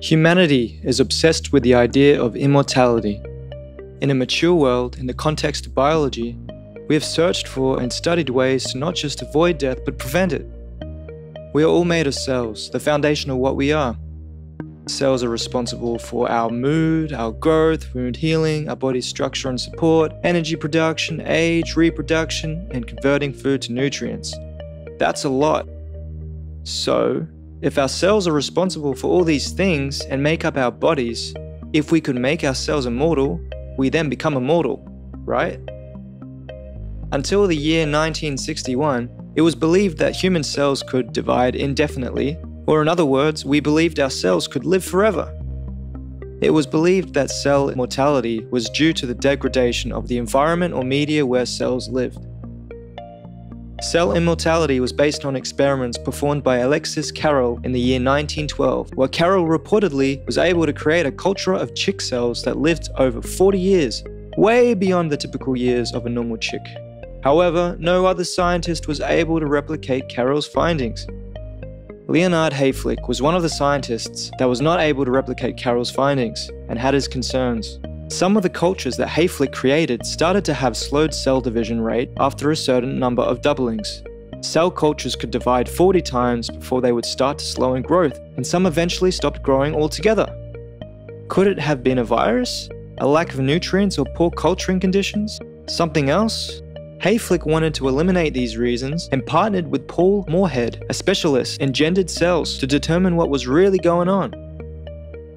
Humanity is obsessed with the idea of immortality. In a mature world, in the context of biology, we have searched for and studied ways to not just avoid death but prevent it. We are all made of cells, the foundation of what we are. Cells are responsible for our mood, our growth, wound healing, our body's structure and support, energy production, age, reproduction, and converting food to nutrients. That's a lot. So, if our cells are responsible for all these things and make up our bodies, if we could make our cells immortal, we then become immortal, right? Until the year 1961, it was believed that human cells could divide indefinitely or, in other words, we believed our cells could live forever. It was believed that cell mortality was due to the degradation of the environment or media where cells lived. Cell immortality was based on experiments performed by Alexis Carrel in the year 1912, where Carrel reportedly was able to create a culture of chick cells that lived over 40 years, way beyond the typical years of a normal chick. However, no other scientist was able to replicate Carrel's findings, Leonard Hayflick was one of the scientists that was not able to replicate Carrel's findings and had his concerns. Some of the cultures that Hayflick created started to have slowed cell division rate after a certain number of doublings. Cell cultures could divide 40 times before they would start to slow in growth, and some eventually stopped growing altogether. Could it have been a virus? A lack of nutrients or poor culturing conditions? Something else? Hayflick wanted to eliminate these reasons and partnered with Paul Moorhead, a specialist in gendered cells, to determine what was really going on.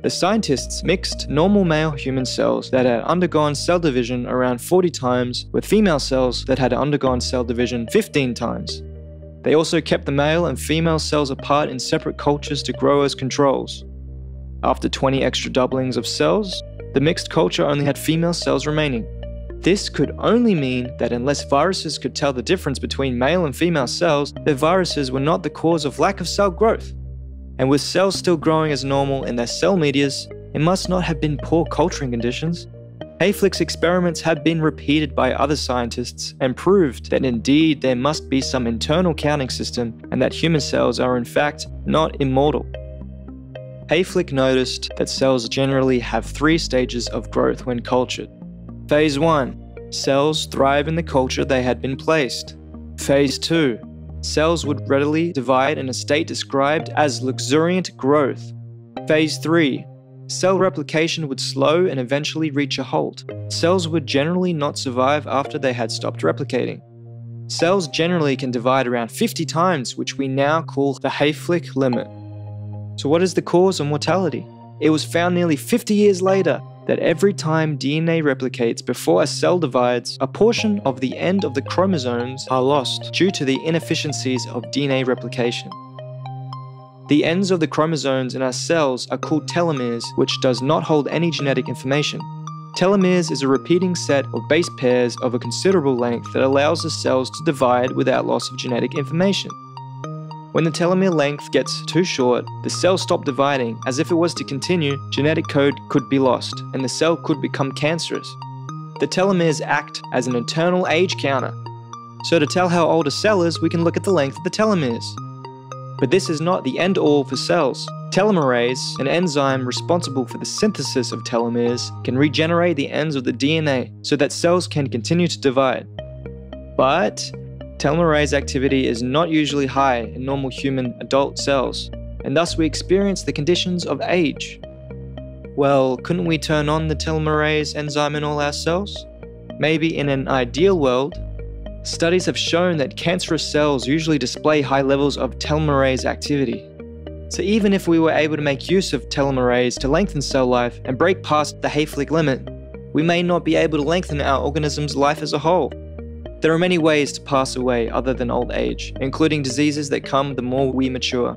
The scientists mixed normal male human cells that had undergone cell division around 40 times with female cells that had undergone cell division 15 times. They also kept the male and female cells apart in separate cultures to grow as controls. After 20 extra doublings of cells, the mixed culture only had female cells remaining. This could only mean that unless viruses could tell the difference between male and female cells, the viruses were not the cause of lack of cell growth. And with cells still growing as normal in their cell medias, it must not have been poor culturing conditions. Hayflick's experiments have been repeated by other scientists and proved that indeed there must be some internal counting system and that human cells are in fact not immortal. Hayflick noticed that cells generally have three stages of growth when cultured. Phase 1 Cells thrive in the culture they had been placed. Phase 2 Cells would readily divide in a state described as luxuriant growth. Phase 3 Cell replication would slow and eventually reach a halt. Cells would generally not survive after they had stopped replicating. Cells generally can divide around 50 times, which we now call the Hayflick limit. So, what is the cause of mortality? It was found nearly 50 years later that every time DNA replicates before a cell divides, a portion of the end of the chromosomes are lost due to the inefficiencies of DNA replication. The ends of the chromosomes in our cells are called telomeres, which does not hold any genetic information. Telomeres is a repeating set of base pairs of a considerable length that allows the cells to divide without loss of genetic information. When the telomere length gets too short, the cell stops dividing. As if it was to continue, genetic code could be lost, and the cell could become cancerous. The telomeres act as an internal age counter. So to tell how old a cell is, we can look at the length of the telomeres. But this is not the end all for cells. Telomerase, an enzyme responsible for the synthesis of telomeres, can regenerate the ends of the DNA so that cells can continue to divide. But Telomerase activity is not usually high in normal human adult cells, and thus we experience the conditions of age. Well, couldn't we turn on the telomerase enzyme in all our cells? Maybe in an ideal world. Studies have shown that cancerous cells usually display high levels of telomerase activity. So even if we were able to make use of telomerase to lengthen cell life and break past the Hayflick limit, we may not be able to lengthen our organism's life as a whole. There are many ways to pass away other than old age, including diseases that come the more we mature.